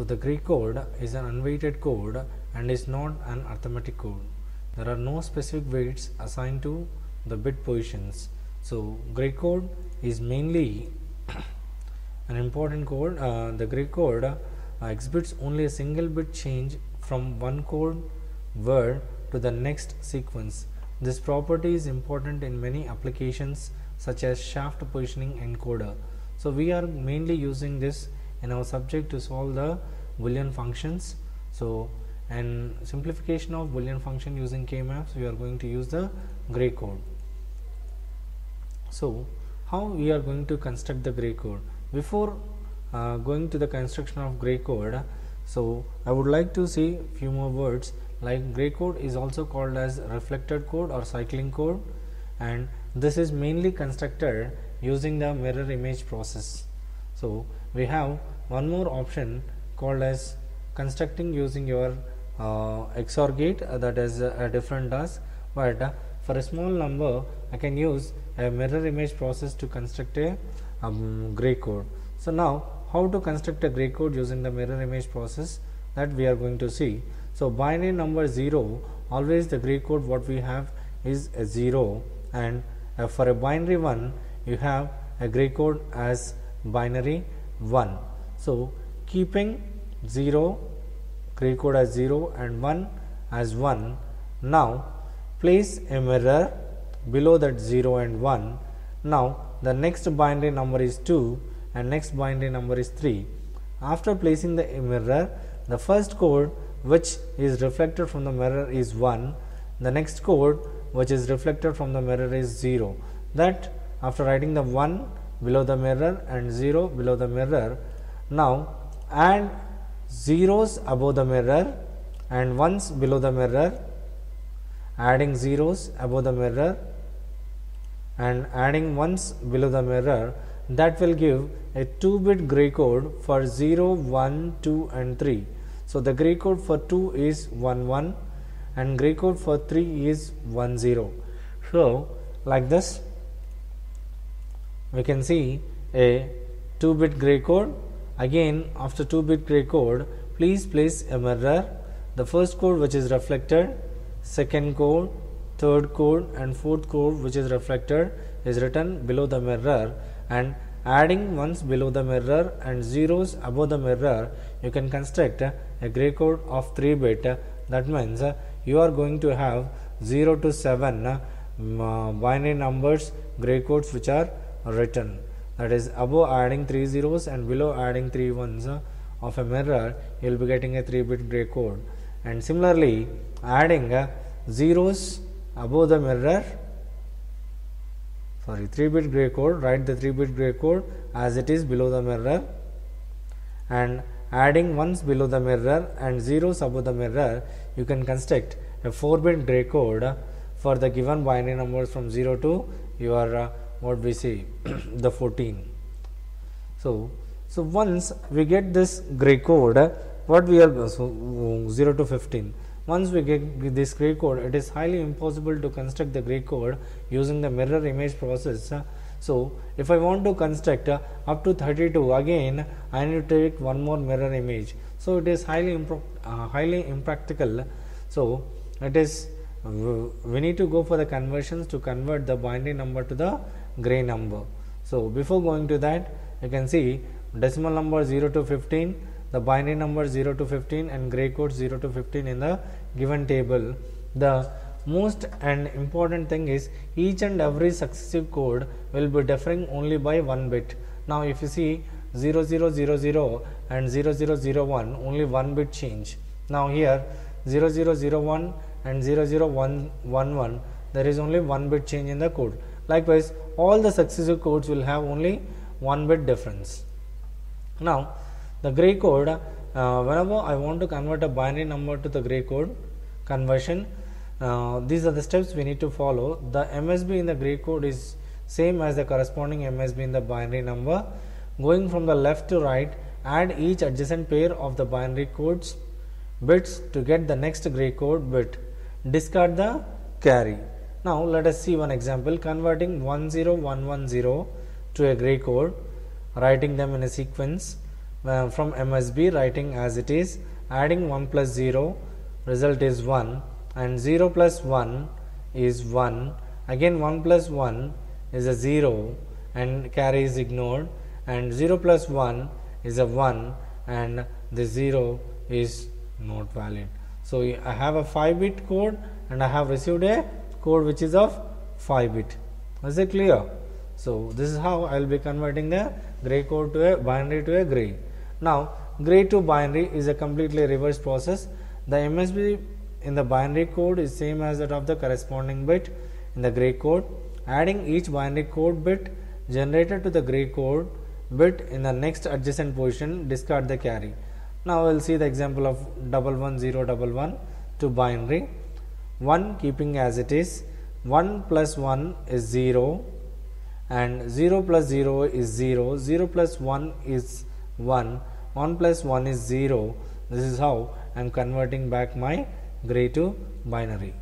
So the gray code is an unweighted code and is not an arithmetic code. There are no specific weights assigned to the bit positions. So gray code is mainly an important code. Uh, the gray code uh, exhibits only a single bit change from one code word to the next sequence. This property is important in many applications such as shaft positioning encoder. So we are mainly using this in our subject to solve the boolean functions. So and simplification of boolean function using k-maps we are going to use the gray code. So how we are going to construct the gray code before uh, going to the construction of gray code so I would like to see few more words like gray code is also called as reflected code or cycling code and this is mainly constructed using the mirror image process so we have one more option called as constructing using your uh, XOR gate uh, that is a, a different task but uh, for a small number I can use a mirror image process to construct a um, gray code. So now how to construct a gray code using the mirror image process that we are going to see? So binary number 0 always the gray code what we have is a 0 and uh, for a binary 1 you have a gray code as binary 1 so keeping 0 gray code as 0 and 1 as 1 now place a mirror below that 0 and 1 now the next binary number is 2 and next binary number is 3 after placing the mirror the first code which is reflected from the mirror is 1 the next code which is reflected from the mirror is 0 that after writing the 1 below the mirror and 0 below the mirror. Now add zeros above the mirror and ones below the mirror. Adding zeros above the mirror and adding ones below the mirror. That will give a 2 bit gray code for 0 1 2 and 3 so the gray code for 2 is 1 1 and gray code for 3 is 1 0. So like this we can see a 2 bit gray code. Again after 2 bit gray code please place a mirror. The first code which is reflected second code third code and fourth code which is reflected is written below the mirror. And adding ones below the mirror and zeros above the mirror you can construct a gray code of 3 bit that means you are going to have 0 to 7 uh, binary numbers gray codes which are written. That is above adding 3 zeros and below adding 3 ones of a mirror you will be getting a 3 bit gray code and similarly adding zeros above the mirror sorry 3 bit gray code write the 3 bit gray code as it is below the mirror. And adding ones below the mirror and zeros above the mirror you can construct a 4 bit gray code for the given binary numbers from 0 to your uh, what we say the 14 so so once we get this gray code what we are so 0 to 15 once we get this gray code, it is highly impossible to construct the gray code using the mirror image process. So, if I want to construct uh, up to 32 again I need to take one more mirror image. So, it is highly uh, highly impractical. So, it is we need to go for the conversions to convert the binary number to the gray number. So, before going to that you can see decimal number 0 to 15 the binary number 0 to 15 and gray code 0 to 15 in the given table. The most and important thing is each and every successive code will be differing only by one bit. Now, if you see 0000 and 0001 only one bit change. Now, here 0001 and 00111 there is only one bit change in the code. Likewise, all the successive codes will have only one bit difference. Now, the gray code, uh, whenever I want to convert a binary number to the gray code conversion, uh, these are the steps we need to follow. The MSB in the gray code is same as the corresponding MSB in the binary number. Going from the left to right, add each adjacent pair of the binary codes bits to get the next gray code bit. Discard the carry. Now, let us see one example converting 10110 to a gray code, writing them in a sequence uh, from MSB writing as it is adding 1 plus 0 result is 1 and 0 plus 1 is 1 again 1 plus 1 is a 0 and carry is ignored and 0 plus 1 is a 1 and the 0 is not valid. So, I have a 5 bit code and I have received a code which is of 5 bit. Is it clear? So, this is how I will be converting the gray code to a binary to a gray. Now, gray to binary is a completely reverse process. The MSB in the binary code is same as that of the corresponding bit in the gray code. Adding each binary code bit generated to the gray code bit in the next adjacent position discard the carry. Now, we will see the example of double one zero double one to binary 1 keeping as it is 1 plus 1 is 0 and 0 plus 0 is 0 0 plus 1 is 1 1 plus 1 is 0 this is how I am converting back my gray to binary.